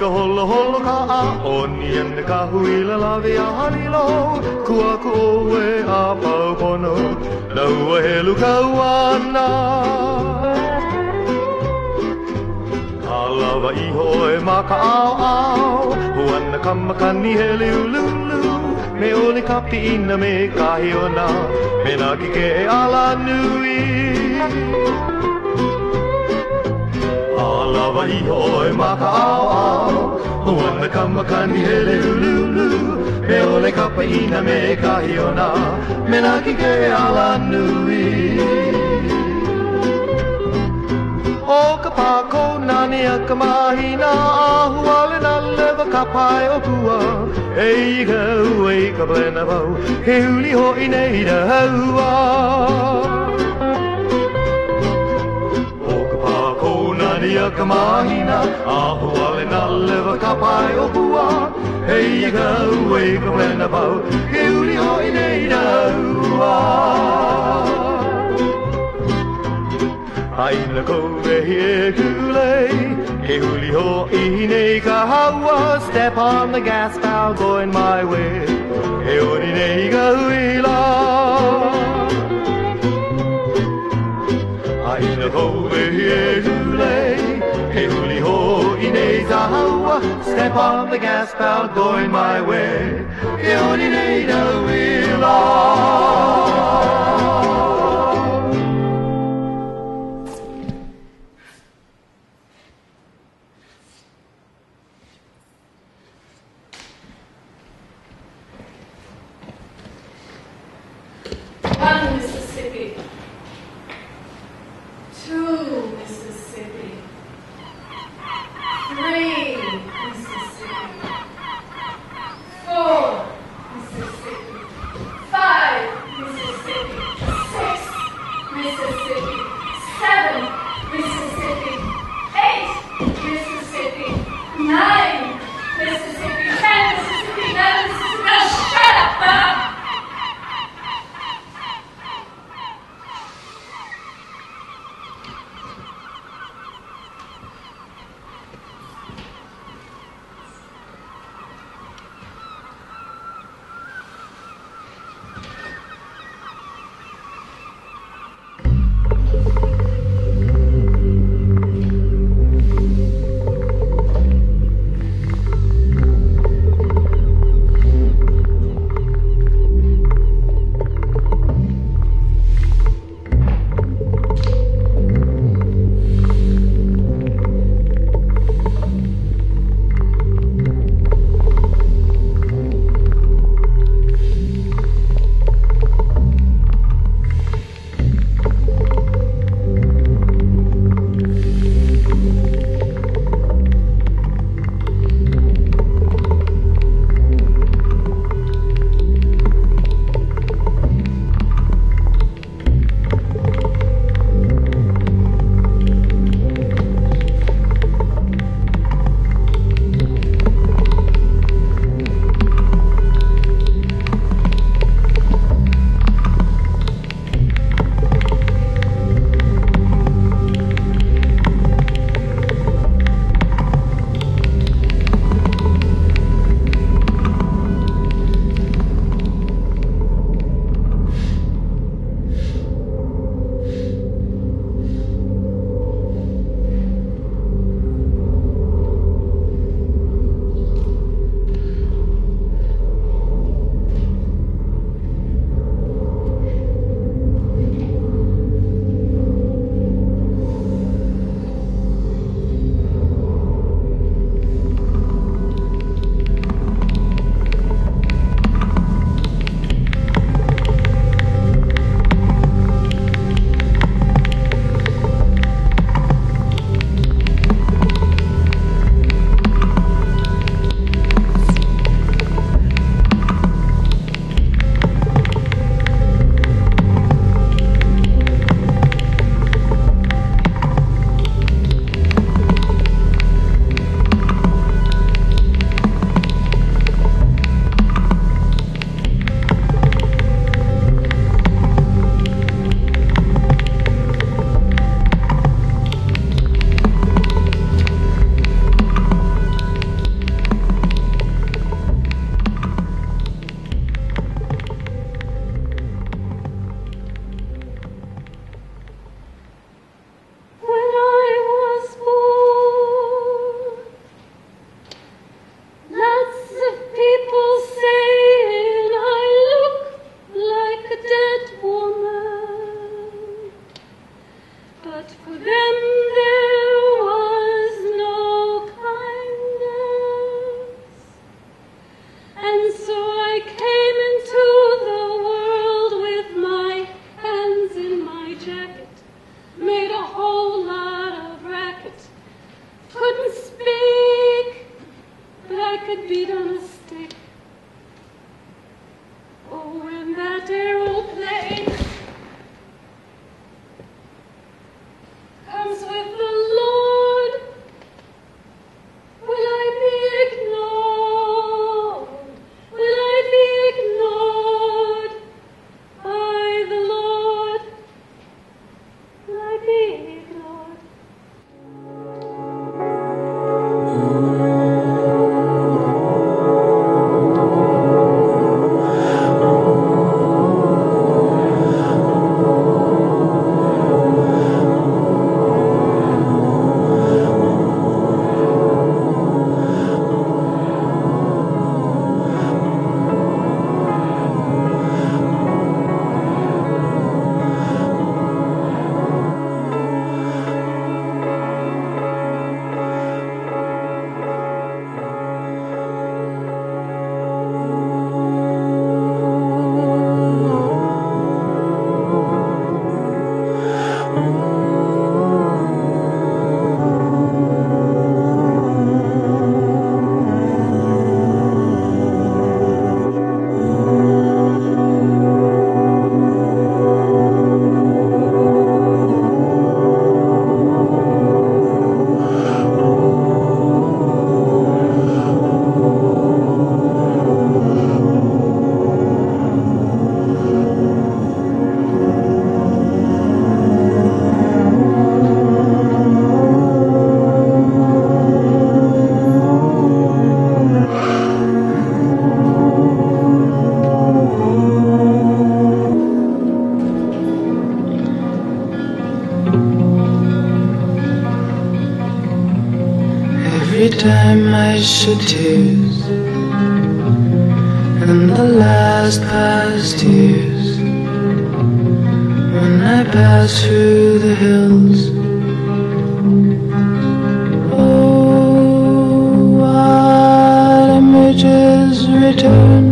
ka holo holo ka a oni en ka huila la vi a halilo kua kua a pau pono lau a helu ka uana Thank you. wa iho e ma ka ao ao Ho ana ka makani he liu lulu Me ole ka pi ina me kahi o na Me na ki ke e ala nui Ala wa iho e ma ka ao ao Ho ana ka makani he liu lulu Me ole ka pi ina me kahi o na Me na ki ke e ala nui ne a ka mahi na a hua le na le va ka o kua e i ka ua ka blena vau he uli ho i nei da haua o ka pā kona ni na a hua le na le va ka pai o kua he i ka ka blena vau he uli ho i nei da haua Ai na kou e hie kulei Hey hooly ho, ine kahawa, step on the gas now going my way. Hey hooly nega huila. Aina ho vehe hule. Hey hooly ho, ine zahawa, step on the gas pedal going my way. Hey hooly nega huila. every time I shed tears And the last past years When I pass through the hills Oh, what images return